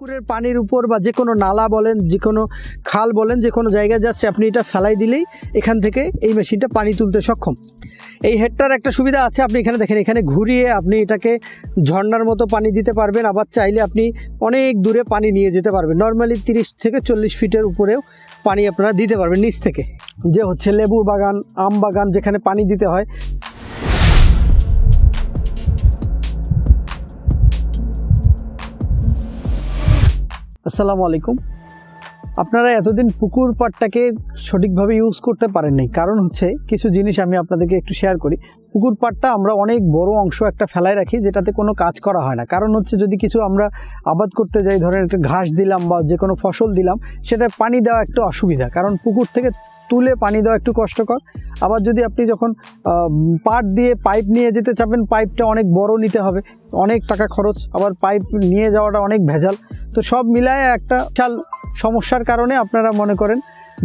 পুকুরের পানির উপর বা যে কোনো নালা বলেন, যে কোনো খাল বলেন, যে কোনো জায়গায় যাচ্ছে আপনি এটা ফেলাই দিলেই এখান থেকে এই মেশিনটা পানি তুলতে সক্ষম। এই হেডটার একটা সুবিধা আছে, আপনি এখানে দেখেন, এখানে ঘুরিয়ে আপনি এটাকে ঝর্ণার মতো পানি দিতে পারবেন, আবার চাইলে আপনি অনেক দূরে পানি নিয়ে যেতে পারবেন। নর্মালি তিরিশ থেকে চল্লিশ ফিটের উপরেও পানি আপনারা দিতে পারবেন নিচ থেকে। যে হচ্ছে লেবু বাগান, আম বাগান যেখানে পানি দিতে হয় আসসালামু আলাইকুম। আপনারা এতদিন পুকুর পাটটাকে সঠিকভাবে ইউজ করতে পারেননি কারণ হচ্ছে কিছু জিনিস আমি আপনাদেরকে একটু শেয়ার করি। পুকুর পাটটা আমরা অনেক বড় অংশ একটা ফেলায় রাখি, যেটাতে কোনো কাজ করা হয় না। কারণ হচ্ছে যদি কিছু আমরা আবাদ করতে যাই, ধরেন একটা ঘাস দিলাম বা যে কোনো ফসল দিলাম, সেটা পানি দেওয়া একটু অসুবিধা। কারণ পুকুর থেকে তুলে পানি দেওয়া একটু কষ্টকর। আবার যদি আপনি যখন পাট দিয়ে পাইপ নিয়ে যেতে চাবেন, পাইপটা অনেক বড় নিতে হবে, অনেক টাকা খরচ। আবার পাইপ নিয়ে যাওয়াটা অনেক ভেজাল। তো সব মিলায় একটা বিশাল সমস্যার কারণে আপনারা মনে করেন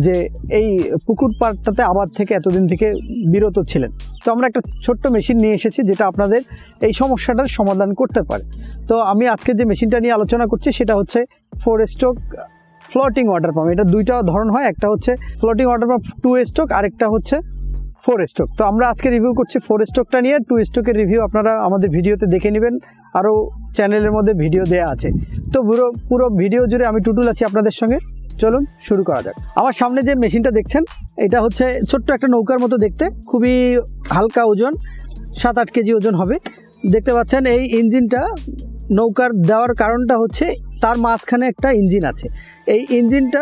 যে এই পুকুর পাড়টাতে আবাদ থেকে এতদিন থেকে বিরত ছিলেন। তো আমরা একটা ছোট্ট মেশিন নিয়ে এসেছি যেটা আপনাদের এই সমস্যাটার সমাধান করতে পারে। তো আমি আজকে যে মেশিনটা নিয়ে আলোচনা করছি সেটা হচ্ছে four stroke floating water pump এটা দুইটা ধরন হয়, একটা হচ্ছে floating water pump two stroke আরেকটা হচ্ছে ফোর স্ট্রোক তো আমরা আজকে রিভিউ করছি ফোর স্ট্রোকটা নিয়ে। টু স্ট্রোকের রিভিউ আপনারা আমাদের ভিডিওতে দেখে নেবেন। আরও চ্যানেলের মধ্যে ভিডিও দেওয়া আছে। তো পুরো পুরো ভিডিও জুড়ে আমি টুটুল আছি আপনাদের সঙ্গে। চলুন শুরু করা যাক। আমার সামনে যে মেশিনটা দেখছেন, এটা হচ্ছে ছোট্ট একটা নৌকার মতো দেখতে। খুবই হালকা ওজন, সাত আট কেজি ওজন হবে। দেখতে পাচ্ছেন, এই ইঞ্জিনটা নৌকার দেওয়ার কারণটা হচ্ছে, তার মাঝখানে একটা ইঞ্জিন আছে। এই ইঞ্জিনটা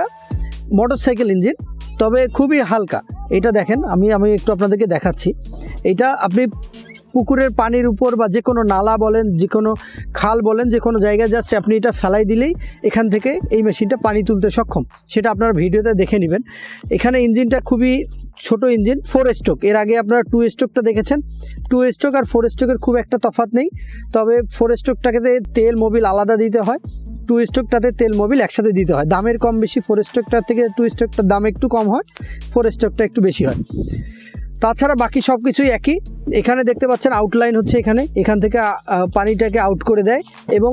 মোটরসাইকেল ইঞ্জিন। তবে খুবই হালকা। এটা দেখেন, আমি আমি একটু আপনাদেরকে দেখাচ্ছি। এটা আপনি পুকুরের পানির উপর বা যে কোনো নালা বলেন, যে কোনো খাল বলেন, যে কোনো জায়গায় যাচ্ছে আপনি এটা ফেলাই দিলেই এখান থেকে এই মেশিনটা পানি তুলতে সক্ষম। সেটা আপনারা ভিডিওতে দেখে নেবেন। এখানে ইঞ্জিনটা খুবই ছোট ইঞ্জিন ফোর স্ট্রোক এর আগে আপনারা টু স্ট্রোকটা দেখেছেন। টু স্ট্রোক আর ফোর স্ট্রোকের খুব একটা তফাত নেই। তবে ফোর স্ট্রোকটাকে তেল মোবিল আলাদা দিতে হয়। টু স্ট্রোকটাতে তেল মোবিল একসাথে দিতে হয়। দামের কম বেশি ফোর স্ট্রোকটার থেকে টু স্ট্রোকটার দাম একটু কম হয় ফোর স্ট্রোকটা একটু বেশি হয়। তাছাড়া বাকি সব কিছুই একই। এখানে দেখতে পাচ্ছেন আউটলাইন হচ্ছে এখানে। এখান থেকে পানিটাকে আউট করে দেয় এবং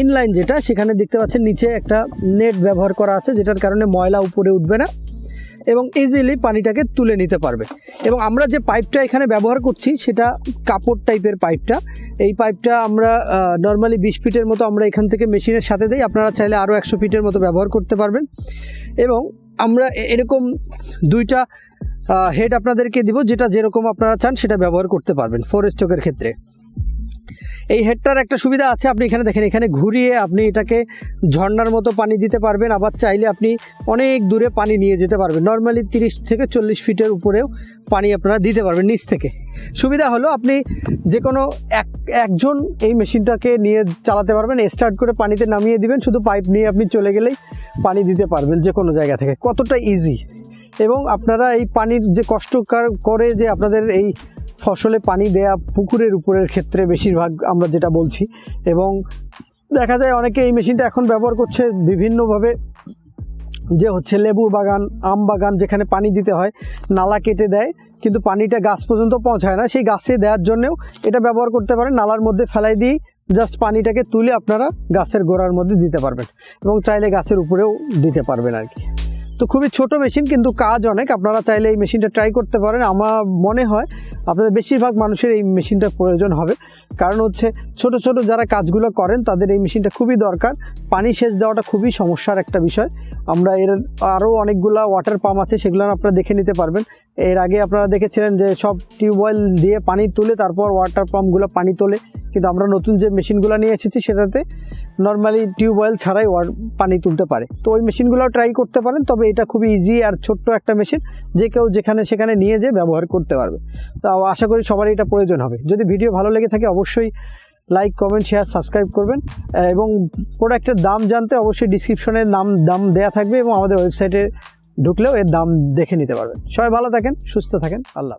ইনলাইন যেটা, সেখানে দেখতে পাচ্ছেন নিচে একটা নেট ব্যবহার করা আছে, যেটার কারণে ময়লা উপরে উঠবে না এবং ইজিলি পানিটাকে তুলে নিতে পারবে। এবং আমরা যে পাইপটা এখানে ব্যবহার করছি, সেটা কাপড় টাইপের পাইপটা এই পাইপটা আমরা নর্মালি বিশ ফিটের মতো আমরা এখান থেকে মেশিনের সাথে দিই। আপনারা চাইলে আরও একশো ফিটের মতো ব্যবহার করতে পারবেন। এবং আমরা এরকম দুইটা হেড আপনাদেরকে দিব যেটা যেরকম আপনারা চান সেটা ব্যবহার করতে পারবেন ফোর স্টকের ক্ষেত্রে। এই হেডটার একটা সুবিধা আছে, আপনি এখানে দেখেন, এখানে ঘুরিয়ে আপনি এটাকে ঝর্ণার মতো পানি দিতে পারবেন, আবার চাইলে আপনি অনেক দূরে পানি নিয়ে যেতে পারবেন। নর্মালি তিরিশ থেকে চল্লিশ ফিটের উপরেও পানি আপনারা দিতে পারবেন নিচ থেকে। সুবিধা হলো আপনি যে কোনো এক, একজন এই মেশিনটাকে নিয়ে চালাতে পারবেন স্টার্ট করে পানিতে নামিয়ে দিবেন, শুধু পাইপ নিয়ে আপনি চলে গেলেই পানি দিতে পারবেন যে কোনো জায়গা থেকে। কতটা ইজি এবং আপনারা এই পানির যে কষ্ট করে যে আপনাদের এই ফসলে পানি দেয়া পুকুরের উপরের ক্ষেত্রে বেশিরভাগ আমরা যেটা বলছি। এবং দেখা যায় অনেকে এই মেশিনটা এখন ব্যবহার করছে বিভিন্নভাবে। যে হচ্ছে লেবু বাগান, আম বাগান, যেখানে পানি দিতে হয়, নালা কেটে দেয়, কিন্তু পানিটা গাছ পর্যন্ত পৌঁছায় না। সেই গাছে দেওয়ার জন্যেও এটা ব্যবহার করতে পারেন। নালার মধ্যে ফেলাই দিয়ে জাস্ট পানিটাকে তুলে আপনারা গাছের গোড়ার মধ্যে দিতে পারবেন এবং চাইলে গাছের উপরেও দিতে পারবেন আর কি। তো খুবই ছোট মেশিন, কিন্তু কাজ অনেক। আপনারা চাইলে এই মেশিনটা ট্রাই করতে পারেন। আমার মনে হয় আপনাদের বেশিরভাগ মানুষের এই মেশিনটা প্রয়োজন হবে। কারণ হচ্ছে ছোট ছোট যারা কাজগুলো করেন, তাদের এই মেশিনটা খুবই দরকার। পানি সেচ দেওয়াটা খুবই সমস্যার একটা বিষয়। আমরা এর আরও অনেকগুলো ওয়াটার পাম্প আছে, সেগুলো আপনারা দেখে নিতে পারবেন। এর আগে আপনারা দেখেছিলেন যে সব টিউবওয়েল দিয়ে পানি তুলে, তারপর ওয়াটার পাম্পগুলো পানি তোলে। কিন্তু আমরা নতুন যে মেশিনগুলো নিয়ে এসেছি, সেটাতে নর্মালি টিউবওয়েল ছাড়াই পানি তুলতে পারে। তো ওই মেশিনগুলোও ট্রাই করতে পারেন, তবে এটা খুবই ইজি আর ছোট্ট একটা মেশিন যে কেউ যেখানে সেখানে নিয়ে যেয়ে ব্যবহার করতে পারবে। তো আশা করি সবারই এটা প্রয়োজন হবে। যদি ভিডিও ভালো লেগে থাকে, অবশ্যই লাইক কমেন্ট শেয়ার সাবস্ক্রাইব করবেন। এবং প্রোডাক্টের দাম জানতে অবশ্যই ডিসক্রিপশনে নাম, দাম দেয়া থাকবে এবং আমাদের ওয়েবসাইটে ঢুকলেও এর দাম দেখে নিতে পারবেন। সবাই ভালো থাকেন, সুস্থ থাকেন। আল্লাহ